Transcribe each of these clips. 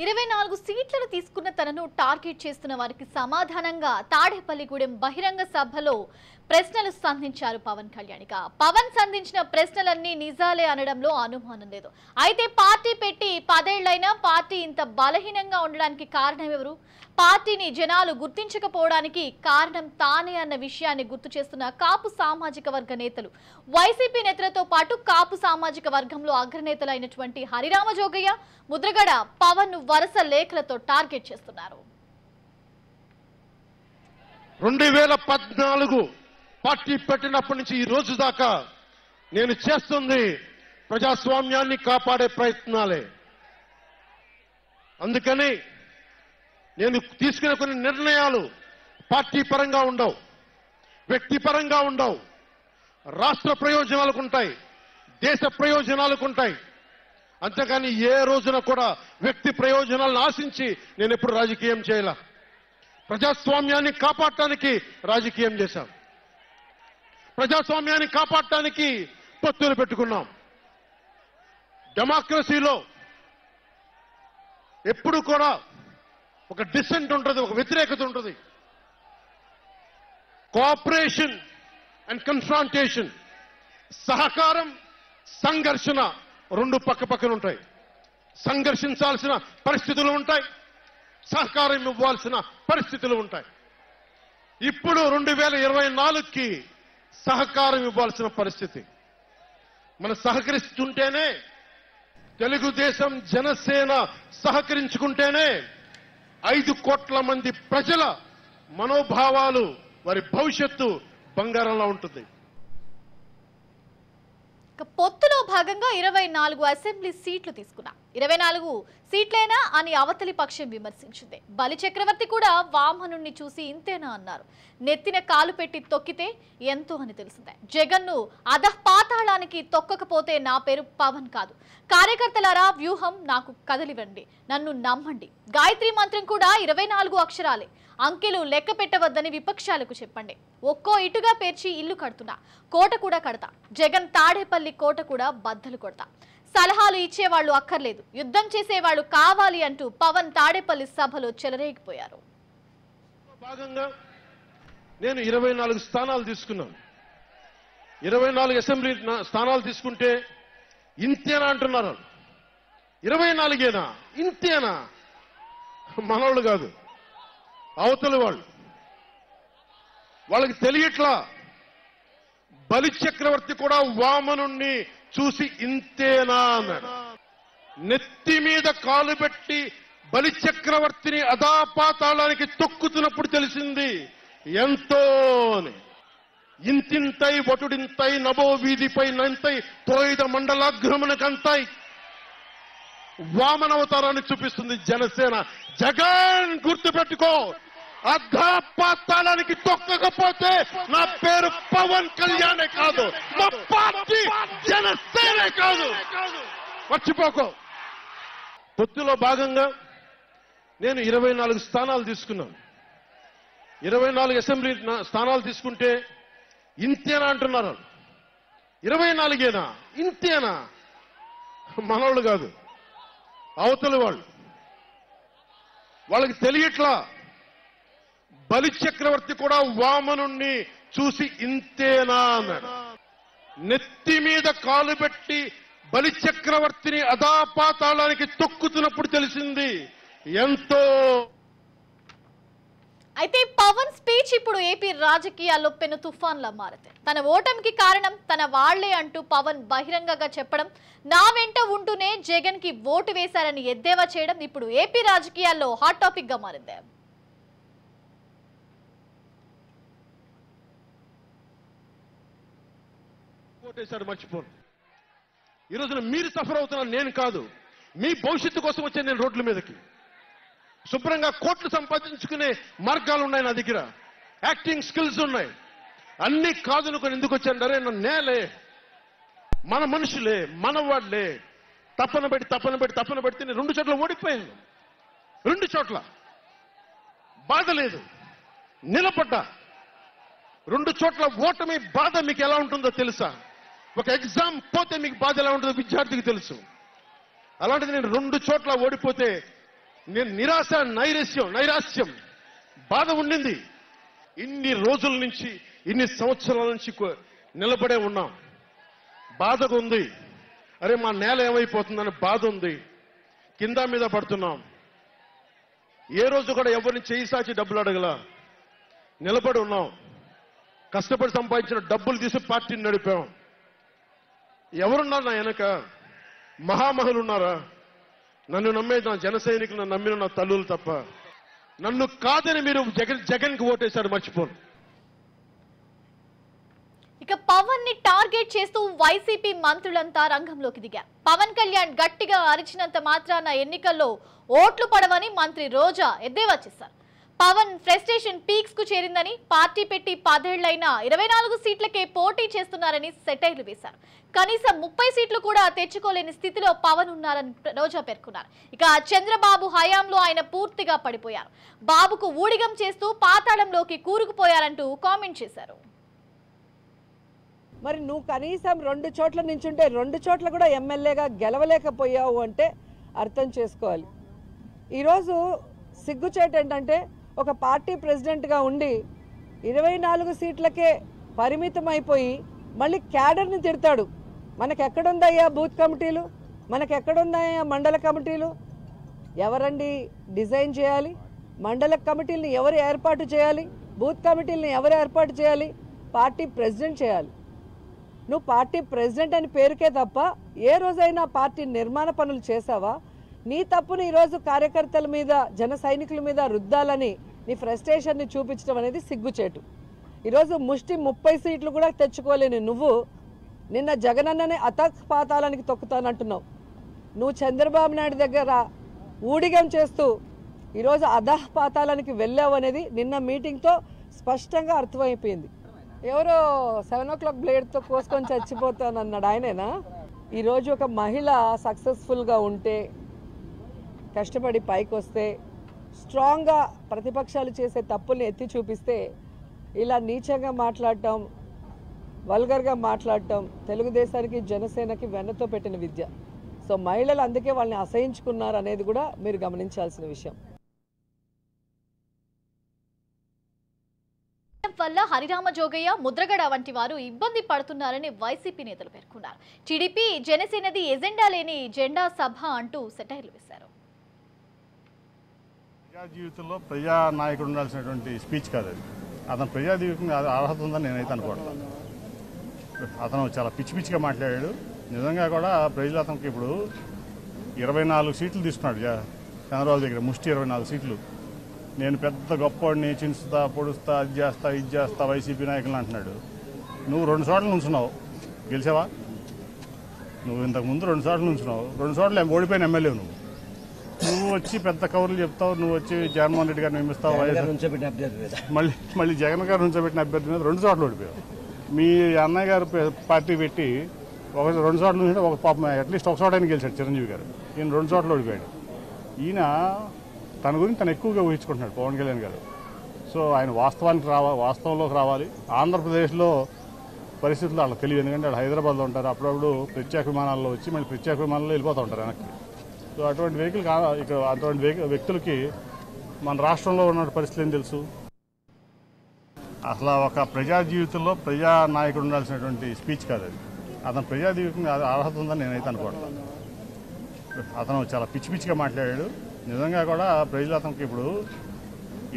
ఇరవై నాలుగు సీట్లను తీసుకున్న తనను టార్గెట్ చేస్తున్న వారికి సమాధానంగా తాడేపల్లిగూడెం బహిరంగ సభలో ప్రశ్నలు సంధించారు పవన్ కళ్యాణ్ ఇక. పవన్ సంధించిన ప్రశ్నలన్నీ నిజాలే అనడంలో అనుమానం లేదు. అయితే పార్టీ పెట్టి పదేళ్ళైనా పార్టీ ఇంత బలహీనంగా ఉండడానికి కారణం ఎవరు? పార్టీని జనాలు గుర్తించకపోవడానికి కారణం తానే అన్న విషయాన్ని గుర్తు చేస్తున్న కాపు సామాజిక వర్గ నేతలు. వైసీపీ నేతలతో పాటు కాపు సామాజిక వర్గంలో అగ్రనేతలు అయినటువంటి హరిరామ జోగయ్య ముద్రగడ పవన్ను వరుస లేఖలతో టార్గెట్ చేస్తున్నారు. రెండు వేల పద్నాలుగు పార్టీ పెట్టినప్పటి నుంచి ఈ రోజు దాకా నేను చేస్తుంది ప్రజాస్వామ్యాన్ని కాపాడే ప్రయత్నాలే. అందుకని నేను తీసుకునే కొన్ని నిర్ణయాలు పార్టీ పరంగా ఉండవు వ్యక్తిపరంగా ఉండవు. రాష్ట్ర ప్రయోజనాలకు ఉంటాయి దేశ ప్రయోజనాలకు ఉంటాయి. అంతేకాని ఏ రోజున కూడా వ్యక్తి ప్రయోజనాలను ఆశించి నేను ఎప్పుడు రాజకీయం చేయాల. ప్రజాస్వామ్యాన్ని కాపాడటానికి రాజకీయం చేశాను ప్రజాస్వామ్యాన్ని కాపాడటానికి పొత్తులు పెట్టుకున్నాం. డెమోక్రసీలో ఎప్పుడు కూడా ఒక డిసెంట్ ఉంటుంది ఒక వ్యతిరేకత ఉంటుంది. కోఆపరేషన్ అండ్ కన్ఫ్రాంటేషన్ సహకారం సంఘర్షణ రెండు పక్క పక్కన ఉంటాయి. సంఘర్షించాల్సిన పరిస్థితులు ఉంటాయి సహకారం ఇవ్వాల్సిన పరిస్థితులు ఉంటాయి. ఇప్పుడు రెండు వేల ఇరవై నాలుగుకి సహకారం ఇవ్వాల్సిన పరిస్థితి. మనం సహకరిస్తుంటేనే తెలుగుదేశం జనసేన సహకరించుకుంటేనే ఐదు కోట్ల మంది ప్రజల మనోభావాలు వారి భవిష్యత్తు బంగారంలో ఉంటుంది. పొత్తులో భాగంగా ఇరవై నాలుగు అసెంబ్లీ సీట్లు తీసుకున్నా. ఇరవై నాలుగు సీట్లేనా అని అవతలి పక్షం విమర్శించింది. బలి చక్రవర్తి కూడా వామనుణ్ణి చూసి ఇంతేనా అన్నారు. నెత్తిన కాలు పెట్టి తొక్కితే ఎంతో అని తెలిసిందే. జగన్ను అధః పాతాళానికి తొక్కకపోతే నా పేరు పవన్ కాదు. కార్యకర్తలారా వ్యూహం నాకు కదలివ్వండి. నన్ను నమ్మండి. గాయత్రి మంత్రం కూడా ఇరవై నాలుగు అక్షరాలే. అంకెలు లెక్క పెట్టవద్దని విపక్షాలకు చెప్పండి. ఒక్కో ఇటుగా పేర్చి ఇల్లు కడుతున్నా కోట కూడా కడతా. జగన్ తాడేపల్లి కోట కూడా బద్దలు కొడతా. సలహాలు ఇచ్చేవాళ్ళు అక్కర్లేదు. యుద్ధం చేసేవాళ్ళు కావాలి అంటూ పవన్ తాడేపల్లి సభలో చెలరేగిపోయారు. భాగంగా నేను ఇరవై నాలుగు స్థానాలు తీసుకున్నాను. ఇరవై నాలుగు అసెంబ్లీ స్థానాలు తీసుకుంటే ఇంతేనా అంటున్నారు. ఇరవై నాలుగేనా? ఇంతేనా? మనోళ్ళు కాదు. అవతలి వాళ్ళు. వాళ్ళకి తెలియట్లా. బలి చక్రవర్తి కూడా వామనుణ్ణి చూసి ఇంతేనా అన్నాడు. నెత్తి మీద కాలు పెట్టి బలి చక్రవర్తిని అదాపాతాళానికి తొక్కుతున్నప్పుడు తెలిసింది ఎంతో అని ఇంతింతై వటుడింతై నభో వీధిపై నంతై తోయిద మండలాగ్రమణకంతై వామనవతారాన్ని చూపిస్తుంది జనసేన. జగన్ గుర్తుపెట్టుకో. అర్ధపాతాళానికి తొక్కకపోతే నా పేరు పవన్ కళ్యాణే కాదు. మా పార్టీ జనసేనే కాదు. మర్చిపోకు. పొత్తులో భాగంగా నేను ఇరవై నాలుగు స్థానాలు తీసుకున్నాను. ఇరవై నాలుగు అసెంబ్లీ స్థానాలు తీసుకుంటే ఇంతేనా అంటున్నారు. ఇరవై నాలుగేనా? ఇంతేనా? మనోళ్ళు కాదు. అవతలి వాళ్ళు. వాళ్ళకి తెలియట్లా. బలి చక్రవర్తి కూడా వామనుణ్ణి చూసి ఇంతేనా అన్నాడు. నెత్తి మీద కాలు పెట్టి బలి చక్రవర్తిని అదాపాతాళానికి తొక్కుతున్నప్పుడు తెలిసింది ఎంతో అయితే పవన్ స్పీచ్ ఇప్పుడు ఏపీ రాజకీయాల్లో పెను తుఫాన్లా మారతాయి. తన ఓటమికి కారణం తన వాళ్ళే అంటూ పవన్ బహిరంగంగా చెప్పడం నా వెంట ఉంటూనే జగన్కి ఓటు వేశారని ఎద్దేవా చేయడం ఇప్పుడు ఏపీ రాజకీయాల్లో హాట్ టాపిక్గా మారింది. ఓటేశారు మర్చిపోను. ఈ రోజున మీరు సఫర్ అవుతున్నారు నేను కాదు మీ భవిష్యత్తు కోసం వచ్చే నేను రోడ్ల మీదకి. శుభ్రంగా కోట్లు సంపాదించుకునే మార్గాలు ఉన్నాయి నా దగ్గర. యాక్టింగ్ స్కిల్స్ ఉన్నాయి. అన్ని కాదనుకొని ఎందుకు వచ్చాను? నన్ను నేలే. మన మనుషులే మన వాళ్ళే తప్పన పెట్టి తప్పన పెట్టి తప్పన పెడితే నేను రెండు చోట్ల ఓడిపోయాను. రెండు చోట్ల. బాధ లేదు. నిలబడ్డా. రెండు చోట్ల ఓటమి బాధ మీకు ఎలా ఉంటుందో తెలుసా? ఒక ఎగ్జామ్ పోతే మీకు బాధ ఎలా ఉంటుందో విద్యార్థికి తెలుసు. అలాంటిది నేను రెండు చోట్ల ఓడిపోతే నేను నిరాశ నైరస్యం నైరాస్యం బాధ ఉండింది. ఇన్ని రోజుల నుంచి ఇన్ని సంవత్సరాల నుంచి నిలబడే ఉన్నాం. బాధగా ఉంది. అరే మా నేల ఏమైపోతుందని బాధ ఉంది. కింద మీద పడుతున్నాం. ఏ రోజు కూడా ఎవరిని చేయి సాచి డబ్బులు అడగల. నిలబడి ఉన్నాం. కష్టపడి సంపాదించిన డబ్బులు తీసి పార్టీని నడిపాం. ఎవరున్నారు నా వెనక? మహామహులు ఉన్నారా నన్ను నమ్మే నా జన సైనికులు నన్ను నమ్మిన నా తల్లులు తప్ప. నన్ను కాదని మీరు జగన్ జగన్కు ఓటేశారు మర్చిపోను. ఇక పవన్ని టార్గెట్ చేస్తూ వైసీపీ మంత్రులంతా రంగంలోకి దిగారు. పవన్ కళ్యాణ్ గట్టిగా అరిచినంత మాత్రాన ఎన్నికల్లో ఓట్లు పడవని మంత్రి రోజా ఎద్దేవా చేశారు. పవన్ ఫ్రస్ట్రేషన్ పీక్స్కు చేరిందని పార్టీ పెట్టి పదేళ్ళైన ఇరవై నాలుగు సీట్లకే పోటీ చేస్తున్నారని సెటైర్లు వేశారు. కనీసం ముప్పై సీట్లు కూడా తెచ్చుకోలేని స్థితిలో పవన్ ఉన్నారని రోజా పేర్కొన్నారు. ఇక చంద్రబాబు హయాంలో ఆయన పూర్తిగా పడిపోయారు. బాబుకు ఊడిగం చేస్తూ పాతాళంలోకి కూరుకుపోయారంటూ కామెంట్ చేశారు. మరి నువ్వు కనీసం రెండు చోట్ల నించుంటే రెండు చోట్ల కూడా ఎమ్మెల్యేగా గెలవలేకపోయావు అంటే అర్థం చేసుకోవాలి. ఈరోజు సిగ్గుచేట ఏంటంటే ఒక పార్టీ ప్రెసిడెంట్గా ఉండి ఇరవై నాలుగు సీట్లకే పరిమితం అయిపోయి మళ్ళీ క్యాడర్ని తిడతాడు. మనకు ఎక్కడుందయ్యా బూత్ కమిటీలు? మనకు ఎక్కడుందయ్యా మండల కమిటీలు? ఎవరండి డిజైన్ చేయాలి? మండల కమిటీలను ఎవరు ఏర్పాటు చేయాలి? బూత్ కమిటీలను ఎవరు ఏర్పాటు చేయాలి? పార్టీ ప్రెసిడెంట్ చేయాలి. నువ్వు పార్టీ ప్రెసిడెంట్ అని పేరుకే తప్ప ఏ రోజైనా పార్టీ నిర్మాణ పనులు చేసావా? నీ తప్పును ఈరోజు కార్యకర్తల మీద జన సైనికుల మీద రుద్దాలని నీ ఫ్రస్ట్రేషన్ని చూపించడం అనేది సిగ్గుచేటు. ఈరోజు ముష్టి ముప్పై సీట్లు కూడా తెచ్చుకోలేని నువ్వు నిన్న జగనన్ననే అతక్ పాతాలానికి తొక్కుతానంటున్నావు. నువ్వు చంద్రబాబు నాయుడు దగ్గర ఊడిగం చేస్తూ ఈరోజు అధహ పాతాలానికి వెళ్ళావు అనేది నిన్న మీటింగ్తో స్పష్టంగా అర్థమైపోయింది. ఎవరో సెవెన్ ఓ క్లాక్ బ్లేడ్తో కోసుకొని చచ్చిపోతానన్నాడు ఆయనేనా? ఈరోజు ఒక మహిళ సక్సెస్ఫుల్గా ఉంటే కష్టపడి పైకి వస్తే స్ట్రాంగ్గా ప్రతిపక్షాలు చేసే తప్పుల్ని ఎత్తి చూపిస్తే ఇలా నీచంగా మాట్లాడటం వల్గర్గా మాట్లాడటం తెలుగుదేశానికి జనసేనకి వెన్నతో పెట్టిన విద్య. సో మహిళలు అందుకే వాళ్ళని అసహించుకున్నారు అనేది కూడా మీరు గమనించాల్సిన విషయం. వల్ల హరిరామ జోగయ్య ముద్రగడ వంటి వారు ఇబ్బంది పడుతున్నారని వైసీపీ నేతలు పేర్కొన్నారు. టీడీపీ జనసేనది ఎజెండా లేని జెండా సభ అంటూ సెటైర్లు వేశారు. ప్రజా జీవితంలో ప్రజా నాయకుడు ఉండాల్సినటువంటి స్పీచ్ కాదు అది. అతను ప్రజా జీవితం అర్హత ఉందని నేనైతే అనుకోవట్లేదు. అతను చాలా పిచ్చి పిచ్చిగా మాట్లాడాడు. నిజంగా కూడా ప్రజలు అతనికి ఇప్పుడు ఇరవై నాలుగు సీట్లు తీసుకున్నాడు చంద్రబాబు దగ్గర ముష్టి ఇరవై నాలుగు సీట్లు. నేను పెద్ద గొప్పవాడిని చించుతా పొడుస్తా అది చేస్తా ఇది చేస్తా వైసీపీ నాయకులు అంటున్నాడు. నువ్వు రెండు చోట్ల నుంచున్నావు. గెలిచావా? నువ్వు ఇంతకు ముందు రెండు చోట్ల నుంచున్నావు. రెండు చోట్ల ఓడిపోయిన ఎమ్మెల్యే నువ్వు. నువ్వు వచ్చి పెద్ద కవర్లు చెప్తావు నువ్వు వచ్చి జగన్మోహన్ రెడ్డి గారిని నియమిస్తావు మళ్ళీ మళ్ళీ జగన్ గారు ఉంచబెట్టిన అభ్యర్థి మీద రెండు చోట్ల ఓడిపోయావు. మీ అన్నయ్య గారు పార్టీ పెట్టి ఒక రెండు చోట్ల ఉంటే ఒక పాపం అట్లీస్ట్ ఒక చోట గెలిచాడు చిరంజీవి గారు. ఈయన రెండు చోట్ల ఓడిపోయాడు. ఈయన తన గురించి తను ఎక్కువగా ఊహించుకుంటున్నాడు పవన్ కళ్యాణ్ గారు. సో ఆయన వాస్తవానికి రావాలి వాస్తవంలోకి రావాలి. ఆంధ్రప్రదేశ్లో పరిస్థితులు వాళ్ళకి తెలియదు. ఎందుకంటే వాళ్ళు హైదరాబాద్లో ఉంటారు. అప్పుడప్పుడు ప్రత్యేక విమానాల్లో వచ్చి మళ్ళీ ప్రత్యేక విమానాల్లో వెళ్ళిపోతూ ఉంటారు వెనక్కి. సో అటువంటి వెహికల్ కాదు? ఇక్కడ అటువంటి వెహికల్ వ్యక్తులకి మన రాష్ట్రంలో ఉన్న పరిస్థితులు ఏం తెలుసు? అసలు ఒక ప్రజా జీవితంలో ప్రజా నాయకుడు ఉండాల్సినటువంటి స్పీచ్ కాదు అది. అతను ప్రజా జీవితం అర్హత ఉందని నేనైతే అనుకోవట్లేదు అతను చాలా పిచ్చి పిచ్చిగా మాట్లాడాడు. నిజంగా కూడా ప్రజలు అతనికి ఇప్పుడు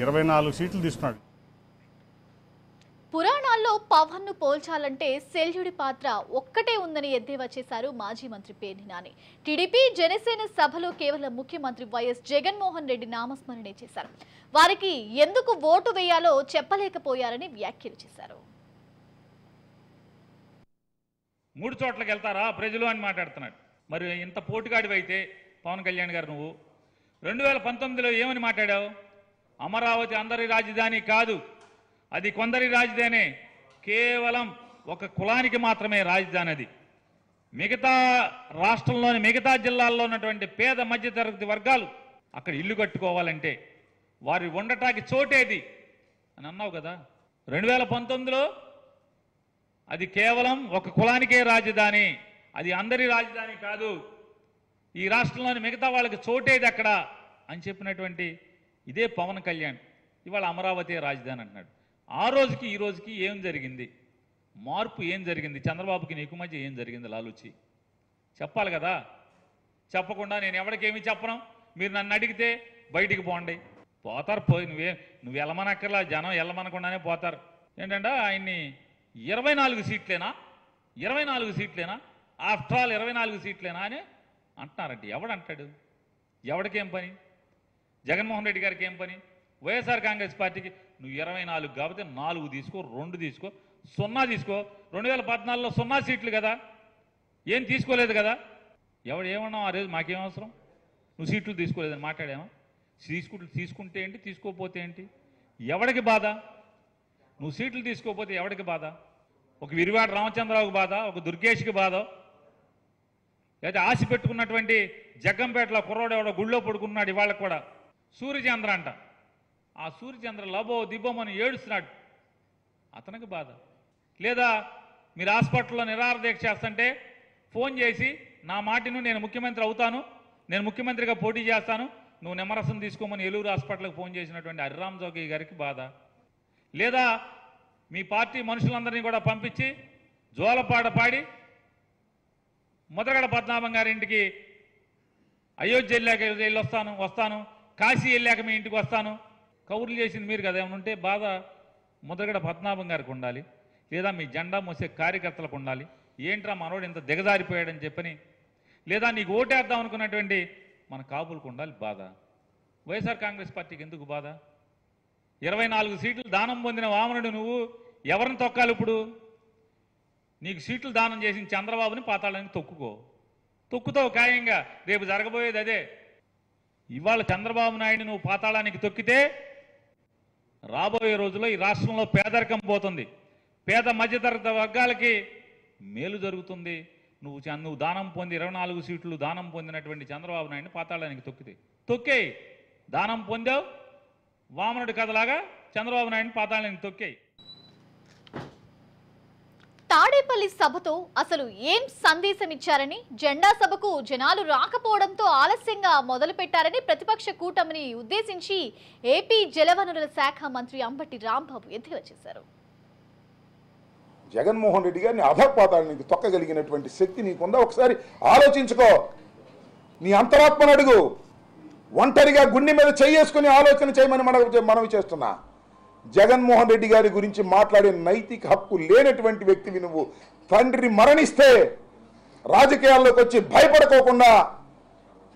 ఇరవై నాలుగు సీట్లు తీసుకున్నాడు. పురాణాల్లో పవన్ను పోల్చాలంటే శల్యుడి పాత్ర ఒక్కటే ఉందని ఎద్దేవా చేశారు మాజీ మంత్రి పేర్ని నాని. టీడీపీ జనసేన సభలో కేవలం ముఖ్యమంత్రి వైఎస్ జగన్మోహన్ రెడ్డి నామస్మరణే చేశారు. వారికి ఎందుకు ఓటు వేయాలో చెప్పలేకపోయారని వ్యాఖ్యలు చేశారు. మూడు చోట్లకి వెళ్తారా? ప్రజలు అని మాట్లాడుతున్నాడు. మరి ఇంత పోటుగాడివైతే పవన్ కళ్యాణ్ గారు నువ్వు. రెండు వేల పంతొమ్మిదిలో ఏమని మాట్లాడావు? అమరావతి అందరి రాజధాని కాదు. అది కొందరి రాజధానే. కేవలం ఒక కులానికి మాత్రమే రాజధాని అది. మిగతా రాష్ట్రంలోని మిగతా జిల్లాల్లో ఉన్నటువంటి పేద మధ్యతరగతి వర్గాలు అక్కడ ఇల్లు కట్టుకోవాలంటే వారి ఉండటానికి చోటేది అని అన్నావు కదా. రెండు వేల పంతొమ్మిదిలో అది కేవలం ఒక కులానికే రాజధాని అది అందరి రాజధాని కాదు. ఈ రాష్ట్రంలోని మిగతా వాళ్ళకి చోటేది అక్కడ అని చెప్పినటువంటి ఇదే పవన్ కళ్యాణ్. ఇవాళ అమరావతి రాజధాని అంటున్నాడు. ఆ రోజుకి ఈ రోజుకి ఏం జరిగింది? మార్పు ఏం జరిగింది? చంద్రబాబుకి నీకు మధ్య ఏం జరిగింది? లాలుచి చెప్పాలి కదా? చెప్పకుండా నేను ఎవరికేమీ చెప్పను? మీరు నన్ను అడిగితే బయటికి పోండి. పోతారు పోయి నువ్వే నువ్వు వెళ్ళమనక్కర్లా జనం వెళ్ళమనకుండానే పోతారు. ఏంటంటే ఆయన్ని ఇరవై నాలుగు సీట్లేనా? ఇరవై నాలుగు సీట్లేనా? ఆఫ్టర్ ఆల్ ఇరవై నాలుగు సీట్లేనా అని అంటున్నారంటే. ఎవడంటాడు? ఎవడికేం పని? జగన్మోహన్ రెడ్డి గారికి ఏం పని? వైఎస్ఆర్ కాంగ్రెస్ పార్టీకి నువ్వు ఇరవై నాలుగు కాబట్టి నాలుగు తీసుకో రెండు తీసుకో సున్నా తీసుకో. రెండు వేల పద్నాలుగులో సున్నా సీట్లు కదా. ఏం తీసుకోలేదు కదా. ఎవడు ఏమన్నావు ఆ రోజు మాకేం అవసరం? నువ్వు సీట్లు తీసుకోలేదని మాట్లాడామా తీసుకుంటు తీసుకుంటే ఏంటి తీసుకోకపోతే ఏంటి? ఎవడికి బాధ? నువ్వు సీట్లు తీసుకోకపోతే ఎవడికి బాధ? ఒక విరివాడ రామచంద్రరావుకి బాధ ఒక దుర్గేష్కి బాధ? లేదా ఆశ పెట్టుకున్నటువంటి జగ్గంపేటలో కుర్రోడు ఎవడో గుళ్ళో పడుకున్నాడు ఇవాళ కూడా. సూర్యచంద్ర అంట. ఆ సూర్యచంద్ర లబో దిబ్బమని ఏడుస్తున్నాడు. అతనికి బాధ. లేదా మీరు హాస్పిటల్లో నిరాహార దీక్ష చేస్తుంటే ఫోన్ చేసి నా మాటిను నేను ముఖ్యమంత్రి అవుతాను నేను ముఖ్యమంత్రిగా పోటీ చేస్తాను నువ్వు నిమ్మరసం తీసుకోమని ఏలూరు హాస్పిటల్కి ఫోన్ చేసినటువంటి హరిరామ్ జోగి గారికి బాధ. లేదా మీ పార్టీ మనుషులందరినీ కూడా పంపించి జోలపాట పాడి ముద్రగడ పద్మనాభం గారింటికి అయోధ్య వెళ్ళాక వెళ్ళి వస్తాను వస్తాను కాశీ వెళ్ళాక మీ ఇంటికి వస్తాను కౌరులు చేసింది మీరు కదా ఏమైనా ఉంటే బాధ ముద్రగడ పద్మనాభం గారికి ఉండాలి లేదా మీ జెండా మోసే కార్యకర్తలకు ఉండాలి. ఏంట్రా మనోడు ఇంత దిగజారిపోయాడని చెప్పని లేదా నీకు ఓటేద్దాం అనుకున్నటువంటి మన కాపులకు ఉండాలి బాధ. వైఎస్ఆర్ కాంగ్రెస్ పార్టీకి ఎందుకు బాధ? ఇరవై నాలుగు సీట్లు దానం పొందిన వామనుడు నువ్వు ఎవరిని తొక్కాలి ఇప్పుడు? నీకు సీట్లు దానం చేసిన చంద్రబాబుని పాతాళానికి తొక్కుకో. తొక్కుతావు ఖాయంగా రేపు జరగబోయేది అదే. ఇవాళ చంద్రబాబు నాయుడు నువ్వు పాతాళానికి తొక్కితే రాబోయే రోజుల్లో ఈ రాష్ట్రంలో పేదరికం పోతుంది. పేద మధ్యతరగతి వర్గాలకి మేలు జరుగుతుంది. నువ్వు నువ్వు దానం పొంది ఇరవై నాలుగు సీట్లు దానం పొందినటువంటి చంద్రబాబు నాయుడిని పాతాళానికి తొక్కితే. తొక్కేయి. దానం పొందావు. వామనుడి కథలాగా చంద్రబాబు నాయుడిని పాతాళానికి తొక్కేయి. తాడేపల్లి సభతో అసలు ఏం సందేశం ఇచ్చారని జెండా సభకు జనాలు రాకపోవడంతో ఆలస్యంగా మొదలు పెట్టారని ప్రతిపక్ష కూటమిని ఉద్దేశించి ఏపీ జలవనరుల శాఖ మంత్రి అంబటి రాంబాబు ఎద్దేవా చేశారు. జగన్మోహన్ రెడ్డి గారిని అధపాతానికి తొక్కగలిగినటువంటి శక్తి నీకుందా? ఒకసారి ఆలోచించుకో. నీ అంతరాత్మను అడుగు. ఒంటరిగా గుండె మీద చేసుకుని ఆలోచన చేయమని మనం మనవి చేస్తున్నా. జగన్మోహన్ రెడ్డి గారి గురించి మాట్లాడే నైతిక హక్కు లేనటువంటి వ్యక్తివి నువ్వు. తండ్రి మరణిస్తే రాజకీయాల్లోకి వచ్చి భయపడుకోకుండా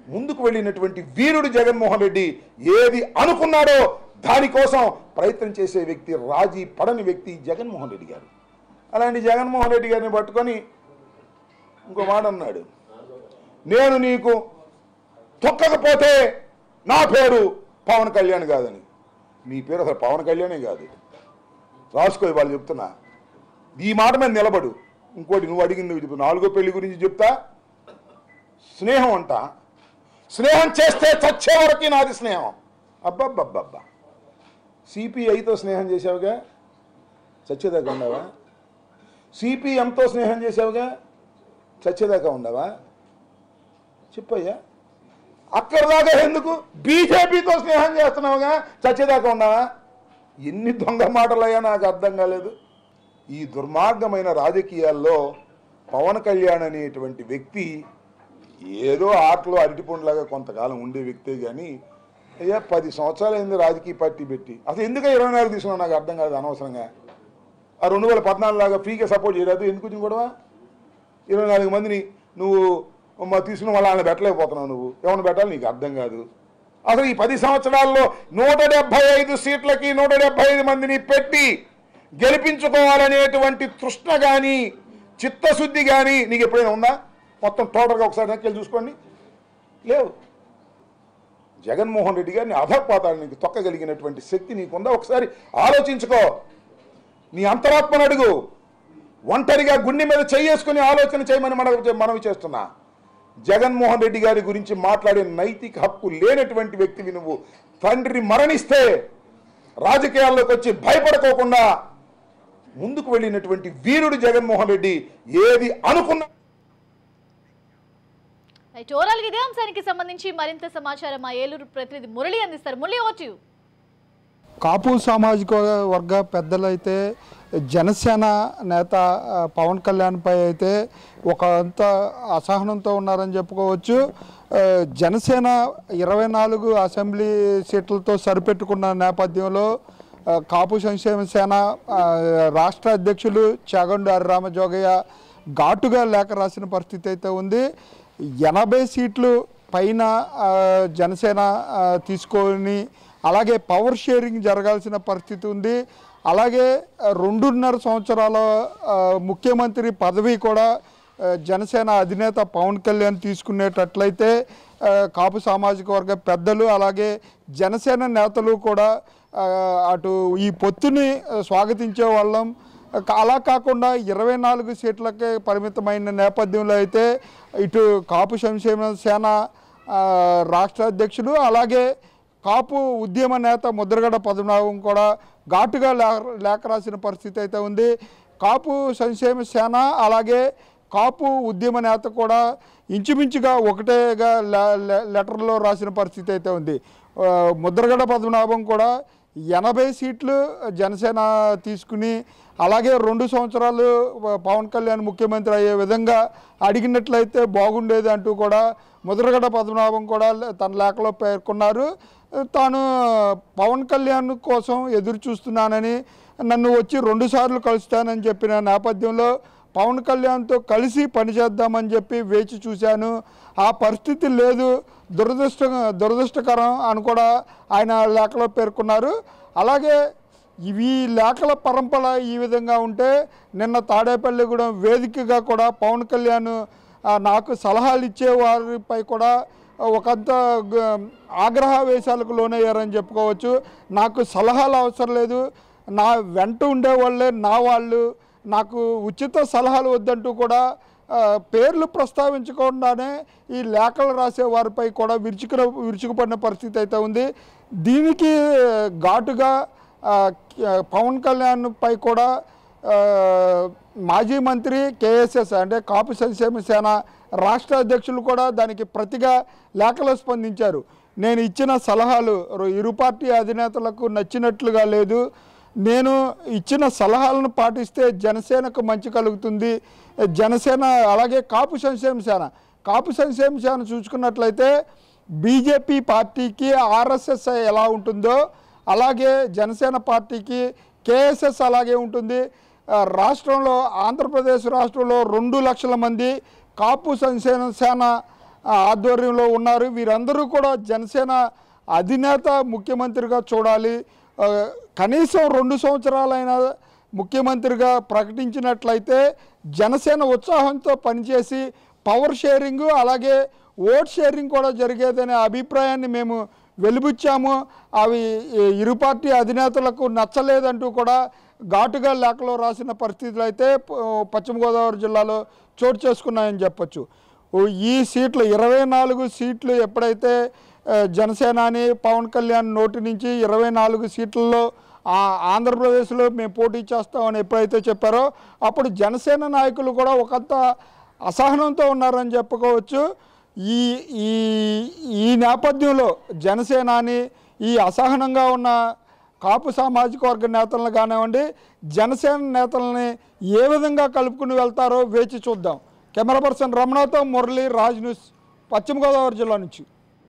ముందుకు వెళ్ళినటువంటి వీరుడు జగన్మోహన్ రెడ్డి ఏది అనుకున్నాడో దానికోసం ప్రయత్నం చేసే వ్యక్తి రాజీ పడని వ్యక్తి జగన్మోహన్ రెడ్డి గారు. అలాంటి జగన్మోహన్ రెడ్డి గారిని పట్టుకొని ఇంకో మాట అన్నాడు. నేను నీకు తొక్కకపోతే నా పేరు పవన్ కళ్యాణ్ కాదని. నీ పేరు అసలు పవన్ కళ్యాణే కాదు. రాసుకో వాళ్ళు చెప్తున్నా. ఈ మాట మీద నిలబడు. ఇంకోటి నువ్వు అడిగింది నువ్వు నాలుగో పెళ్ళి గురించి చెప్తా. స్నేహం అంట. స్నేహం చేస్తే చచ్చే వరకు నాది స్నేహం. అబ్బబ్బబ్బబ్బా. సిపిఐతో స్నేహం చేసావుగా చచ్చేదాకా ఉండవా సిపిఎంతో స్నేహం చేసావుగా చచ్చేదాకా ఉండవా చెప్పయ్యా. అక్కడ దాకా ఎందుకు బీజేపీతో స్నేహం చేస్తున్నావుగా? చచ్చేదాకా ఉన్నావా? ఎన్ని దొంగ మాటలయ్యా నాకు అర్థం కాలేదు. ఈ దుర్మార్గమైన రాజకీయాల్లో పవన్ కళ్యాణ్ అనేటువంటి వ్యక్తి ఏదో ఆటలో అరటిపండులాగా కొంతకాలం ఉండే వ్యక్తే కానీ అయ్యా పది సంవత్సరాలు అయింది రాజకీయ పార్టీ పెట్టి. అసలు ఎందుకు ఇరవై నాలుగు తీసుకున్నావు? నాకు అర్థం కాదు అనవసరంగా. ఆ రెండు వేల పద్నాలుగు లాగా ఫ్రీగా సపోర్ట్ చేయలేదు. ఎందుకు వచ్చింది గొడవ? ఇరవై నాలుగు మందిని నువ్వు మా తీసుకుని మళ్ళీ ఆయన పెట్టలేకపోతున్నావు నువ్వు. ఎవరిని పెట్టాలి నీకు? అర్థం కాదు. అసలు ఈ పది సంవత్సరాల్లో నూట డెబ్బై ఐదు సీట్లకి నూట డెబ్బై ఐదు మందిని పెట్టి గెలిపించుకోవాలనేటువంటి తృష్ణ కానీ చిత్తశుద్ధి కానీ నీకు ఎప్పుడైనా ఉందా? మొత్తం టోటల్గా ఒకసారి నెక్కలు చూసుకోండి. లేవు. జగన్మోహన్ రెడ్డి గారిని అధపాతానికి తొక్కగలిగినటువంటి శక్తి నీకుందా? ఒకసారి ఆలోచించుకో. నీ అంతరాత్మను అడుగు. ఒంటరిగా గుండె మీద చేసుకుని ఆలోచన చేయమని మనం మనవి చేస్తున్నా. జగన్మోహన్ రెడ్డి గారి గురించి మాట్లాడే నైతిక హక్కు లేనటువంటి వ్యక్తివి నువ్వు. తండ్రి మరణిస్తే రాజకీయాల్లోకి వచ్చి భయపడుకోకుండా ముందుకు వెళ్ళినటువంటి వీరుడు జగన్మోహన్ రెడ్డి ఏది అనుకున్నా ఇదే అంశానికి సంబంధించి మరింత సమాచారం మా ఏలూరు ప్రతినిధి మురళి అందిస్తారు. మురళి ఓటు కాపు సామాజిక వర్గ పెద్దలైతే జనసేన నేత పవన్ కళ్యాణ్పై అయితే ఒక అంత అసహనంతో ఉన్నారని చెప్పుకోవచ్చు. జనసేన ఇరవై నాలుగు అసెంబ్లీ సీట్లతో సరిపెట్టుకున్న నేపథ్యంలో కాపు సంక్షేమ సేన రాష్ట్ర అధ్యక్షులు చాగండు రామజోగయ్య ఘాటుగా లేఖ రాసిన పరిస్థితి అయితే ఉంది. ఎనభై సీట్లు పైన జనసేన తీసుకొని అలాగే పవర్ షేరింగ్ జరగాల్సిన పరిస్థితి ఉంది. అలాగే రెండున్నర సంవత్సరాల ముఖ్యమంత్రి పదవి కూడా జనసేన అధినేత పవన్ కళ్యాణ్ తీసుకునేటట్లయితే కాపు సామాజిక వర్గ పెద్దలు అలాగే జనసేన నేతలు కూడా అటు ఈ పొత్తుని స్వాగతించే వాళ్ళం. అలా కాకుండా ఇరవై నాలుగు సీట్లకే పరిమితమైన నేపథ్యంలో అయితే ఇటు కాపు సంక్షేమ సేన రాష్ట్ర అధ్యక్షులు అలాగే కాపు ఉద్యమ నేత ముద్రగడ పద్మనాభం కూడా ఘాటుగా లే- లేఖ రాసిన పరిస్థితి అయితే ఉంది. కాపు సంక్షేమ సేన అలాగే కాపు ఉద్యమ నేత కూడా ఇంచుమించుగా ఒకటేగా లెటర్లో రాసిన పరిస్థితి అయితే ఉంది. ముద్రగడ పద్మనాభం కూడా ఎనభై సీట్లు జనసేన తీసుకుని అలాగే రెండు సంవత్సరాలు పవన్ కళ్యాణ్ ముఖ్యమంత్రి అయ్యే విధంగా అడిగినట్లయితే బాగుండేది అంటూ కూడా ముద్రగడ పద్మనాభం కూడా తన లేఖలో పేర్కొన్నారు. తాను పవన్ కళ్యాణ్ కోసం ఎదురు చూస్తున్నానని నన్ను వచ్చి రెండుసార్లు కలుస్తానని చెప్పిన నేపథ్యంలో పవన్ కళ్యాణ్తో కలిసి పనిచేద్దామని చెప్పి వేచి చూశాను. ఆ పరిస్థితి లేదు. దురదృష్ట దురదృష్టకరం అని కూడా ఆయన లేఖలో పేర్కొన్నారు. అలాగే ఇవి లేఖల పరంపర ఈ విధంగా ఉంటే నిన్న తాడేపల్లిగూడెం వేదికగా కూడా పవన్ కళ్యాణ్ నాకు సలహాలు ఇచ్చేవారిపై కూడా ఒకంత ఆగ్రహ ఆగ్రహావేశాలకు లోనయ్యారని చెప్పుకోవచ్చు. నాకు సలహాలు అవసరం లేదు. నా వెంట ఉండేవాళ్ళే నా వాళ్ళు. నాకు ఉచిత సలహాలు వద్దంటూ కూడా పేర్లు ప్రస్తావించకుండానే ఈ లేఖలు రాసే వారిపై కూడా విరుచుకు విరుచుకుపడిన పరిస్థితి అయితే ఉంది. దీనికి ఘాటుగా పవన్ కళ్యాణ్పై కూడా మాజీ మంత్రి కేఎస్ఎస్ అంటే కాపు సంక్షేమ సేన రాష్ట్ర అధ్యక్షులు కూడా దానికి ప్రతిగా లేఖలో స్పందించారు. నేను ఇచ్చిన సలహాలు ఇరు పార్టీ అధినేతలకు నచ్చినట్లుగా లేదు. నేను ఇచ్చిన సలహాలను పాటిస్తే జనసేనకు మంచి కలుగుతుంది. జనసేన అలాగే కాపు సంక్షేమ సేన. కాపు సంక్షేమ సేన చూసుకున్నట్లయితే బీజేపీ పార్టీకి ఆర్ఎస్ఎస్ ఎలా ఉంటుందో అలాగే జనసేన పార్టీకి కేఎస్ఎస్ అలాగే ఉంటుంది. రాష్ట్రంలో ఆంధ్రప్రదేశ్ రాష్ట్రంలో రెండు లక్షల మంది కాపు సంసేన సేన ఆధ్వర్యంలో ఉన్నారు. వీరందరూ కూడా జనసేన అధినేత ముఖ్యమంత్రిగా చూడాలి. కనీసం రెండు సంవత్సరాలైన ముఖ్యమంత్రిగా ప్రకటించినట్లయితే జనసేన ఉత్సాహంతో పనిచేసి పవర్ షేరింగ్ అలాగే ఓట్ షేరింగ్ కూడా జరిగేదనే అభిప్రాయాన్ని మేము వెలిబుచ్చాము. అవి ఇరు పార్టీ అధినేతలకు నచ్చలేదంటూ కూడా ఘాటుగా లేఖలో రాసిన పరిస్థితులు అయితే పశ్చిమగోదావరి పశ్చిమ గోదావరి జిల్లాలో చోటు చేసుకున్నాయని చెప్పొచ్చు. ఈ సీట్లు ఇరవై నాలుగు సీట్లు ఎప్పుడైతే జనసేనాని పవన్ కళ్యాణ్ నోటి నుంచి ఇరవై నాలుగు సీట్లలో ఆ ఆంధ్రప్రదేశ్లో మేము పోటీ చేస్తామని ఎప్పుడైతే చెప్పారో అప్పుడు జనసేన నాయకులు కూడా ఒకంత అసహనంతో ఉన్నారని చెప్పుకోవచ్చు. ఈ ఈ ఈ నేపథ్యంలో జనసేనాని ఈ అసహనంగా ఉన్న కాపు సామాజిక వర్గ నేతలను కానివ్వండి జనసేన నేతలని ఏ విధంగా కలుపుకుని వెళ్తారో వేచి చూద్దాం. కెమెరా పర్సన్ రమణతో మురళి రాజ్ న్యూస్ పశ్చిమ గోదావరి జిల్లా నుంచి.